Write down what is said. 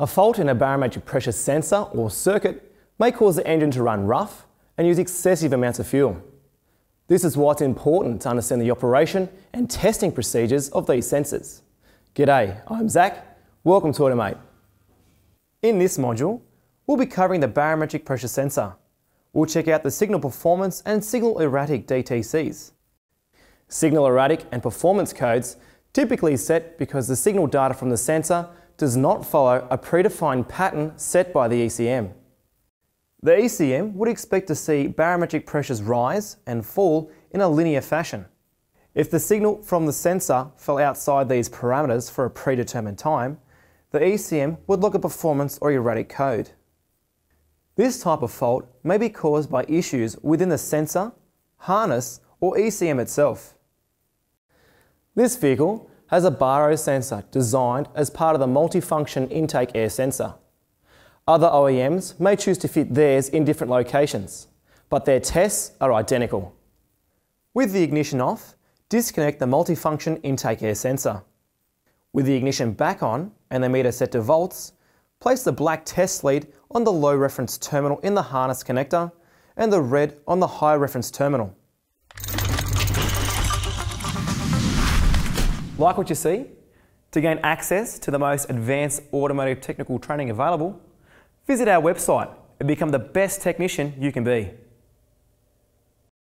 A fault in a barometric pressure sensor or circuit may cause the engine to run rough and use excessive amounts of fuel. This is why it's important to understand the operation and testing procedures of these sensors. G'day, I'm Zach. Welcome to Automate. In this module, we'll be covering the barometric pressure sensor. We'll check out the signal performance and signal erratic DTCs. Signal erratic and performance codes typically set because the signal data from the sensor does not follow a predefined pattern set by the ECM. The ECM would expect to see barometric pressures rise and fall in a linear fashion. If the signal from the sensor fell outside these parameters for a predetermined time, the ECM would log a performance or erratic code. This type of fault may be caused by issues within the sensor, harness or ECM itself. This vehicle has a baro sensor designed as part of the multifunction intake air sensor. Other OEMs may choose to fit theirs in different locations, but their tests are identical. With the ignition off, disconnect the multifunction intake air sensor. With the ignition back on and the meter set to volts, place the black test lead on the low reference terminal in the harness connector and the red on the high reference terminal. Like what you see? To gain access to the most advanced automotive technical training available, visit our website and become the best technician you can be.